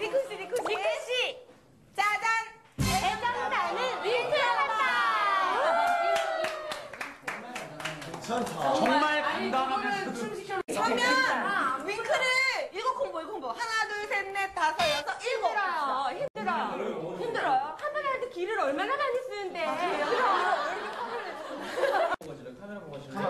리쿠 씨, 리쿠 씨. 리쿠 씨. 짜잔. 애정사는 윙크라다. 정말 간단하면서도 서면 윙크를 일곱 콤보, 일곱 콤보. 하나, 둘, 셋, 넷, 다섯, 여섯, 일곱. 힘들어요. 힘들어요. 힘들어요. 한 번에 하는데 길을 얼마나 많이 쓰는데. 카메라 보고 하시는